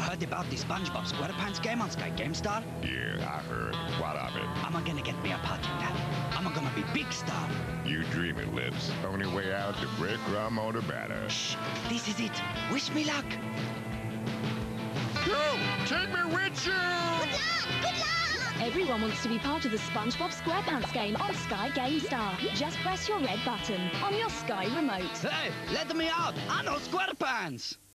you heard about the SpongeBob SquarePants game on Sky GameStar? Yeah, I heard. What of it? I'm gonna get me a part in that. I'm gonna be big star. You dream it, Lips. Only way out to break rum on the batter. Shh, this is it. Wish me luck. Go! Take me with you! Good luck! Good luck! Everyone wants to be part of the SpongeBob SquarePants game on Sky GameStar. Just press your red button on your Sky remote. Hey, let me out. I know SquarePants.